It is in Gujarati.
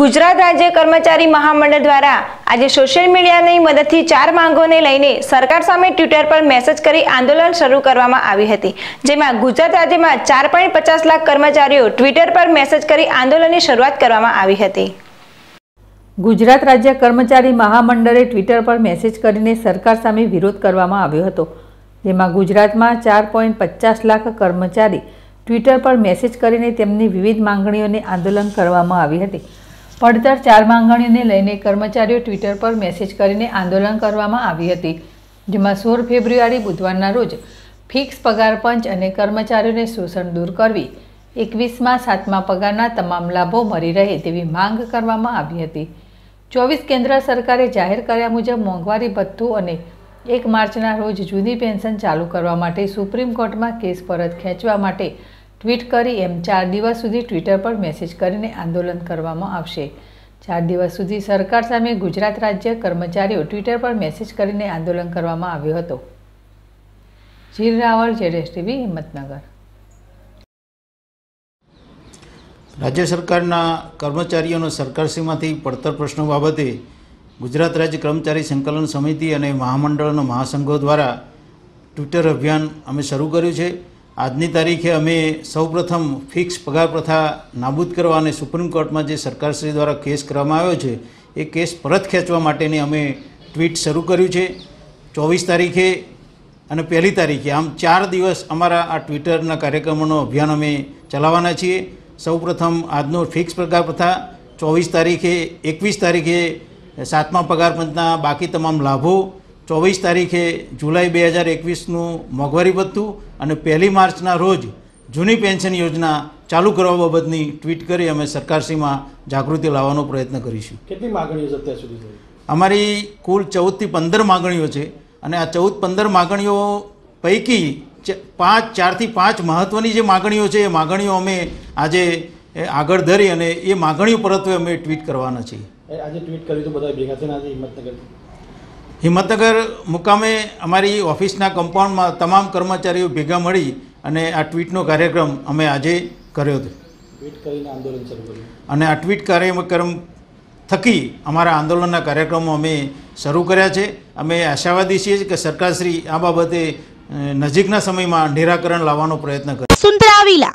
ગુજરાત રાજ્ય કર્મચારી મહામંડળ દ્વારા આજે સોશિયલ મીડિયાની મદદથી ચાર માંગોને લઈને સરકાર સામે ટ્વિટર પર મેસેજ કરી આંદોલન શરૂ કરવામાં આવી હતી. જેમાં ગુજરાત રાજ્યમાં ચાર પોઈન્ટ પચાસ લાખ કર્મચારીઓ ટ્વિટર પર મેસેજ કરી આંદોલનની શરૂઆત કરવામાં આવી હતી. ગુજરાત રાજ્ય કર્મચારી મહામંડળે ટ્વિટર પર મેસેજ કરીને સરકાર સામે વિરોધ કરવામાં આવ્યો હતો. જેમાં ગુજરાતમાં ચાર પોઈન્ટ પચાસ લાખ કર્મચારી ટ્વિટર પર મેસેજ કરીને તેમની વિવિધ માંગણીઓને આંદોલન કરવામાં આવી હતી. પડતર ચાર માંગણીઓને લઈને કર્મચારીઓ ટ્વિટર પર મેસેજ કરીને આંદોલન કરવામાં આવી હતી, જેમાં સોળ ફેબ્રુઆરી બુધવારના રોજ ફિક્સ પગાર પંચ અને કર્મચારીઓને શોષણ દૂર કરવી, એકવીસમાં સાતમા પગારના તમામ લાભો મળી રહે તેવી માંગ કરવામાં આવી હતી. ચોવીસ કેન્દ્ર સરકારે જાહેર કર્યા મુજબ મોંઘવારી ભથ્થું અને એક માર્ચના રોજ જૂની પેન્શન ચાલુ કરવા માટે સુપ્રીમ કોર્ટમાં કેસ પરત ખેંચવા માટે ટ્વીટ કરી એમ ચાર દિવસ સુધી ટ્વિટર પર મેસેજ કરીને આંદોલન કરવામાં આવશે. ચાર દિવસ સુધી સરકાર સામે ગુજરાત રાજ્ય કર્મચારીઓ ટ્વિટર પર મેસેજ કરીને આંદોલન કરવામાં આવ્યો હતો. જીર રાવળ જેડેશ હિંમતનગર. રાજ્ય સરકારના કર્મચારીઓનો સરકારશ્રીમાંથી પડતર પ્રશ્નો બાબતે ગુજરાત રાજ્ય કર્મચારી સંકલન સમિતિ અને મહામંડળના મહાસંઘો દ્વારા ટ્વિટર અભિયાન અમે શરૂ કર્યું છે. આજની તારીખે અમે સૌપ્રથમ ફિક્સ પગાર પ્રથા નાબૂદ કરવા અને સુપ્રીમ કોર્ટમાં જે સરકારશ્રી દ્વારા કેસ કરવામાં આવ્યો છે, એ કેસ પરત ખેંચવા માટેની અમે ટ્વીટ શરૂ કર્યું છે. ચોવીસ તારીખે અને પહેલી તારીખે, આમ ચાર દિવસ અમારા આ ટ્વિટરના કાર્યક્રમોનો અભિયાન અમે ચલાવવાના છીએ. સૌપ્રથમ આજનો ફિક્સ પગાર પ્રથા, ચોવીસ તારીખે, એકવીસ તારીખે સાતમા પગાર પંચના બાકી તમામ લાભો ચોવીસ તારીખે જુલાઈ બે હજાર એકવીસનું મોંઘવારી ભથ્થું અને પહેલી માર્ચના રોજ જૂની પેન્શન યોજના ચાલુ કરવા બાબતની ટ્વીટ કરી અમે સરકારશ્રીમાં જાગૃતિ લાવવાનો પ્રયત્ન કરીશું. કેટલી માગણીઓ છે અત્યાર સુધી અમારી કુલ ચૌદથી પંદર માગણીઓ છે અને આ ચૌદ પંદર માગણીઓ પૈકી પાંચ ચારથી પાંચ મહત્ત્વની જે માગણીઓ છે એ માગણીઓ અમે આજે આગળ ધરી અને એ માગણીઓ પરત્વે અમે ટ્વીટ કરવાના છીએ. આજે ટ્વીટ કર્યું તો બધા ભેગા થઈને આજે હિંમતનગર હિંમતનગર મુકામે અમારી ઓફિસના કમ્પાઉન્ડમાં તમામ કર્મચારીઓ ભેગા મળી અને આ ટ્વીટનો કાર્યક્રમ અમે આજે કર્યો હતો. ટ્વીટ કરીને આંદોલન શરૂ કર્યું. અને આ ટ્વીટ કાર્યક્રમ થકી અમારા આંદોલનના કાર્યક્રમો અમે શરૂ કર્યા છે. અમે આશાવાદી છીએ કે સરકારશ્રી આ બાબતે નજીકના સમયમાં નિરાકરણ લાવવાનો પ્રયત્ન કરે. સુંદરા વિલા.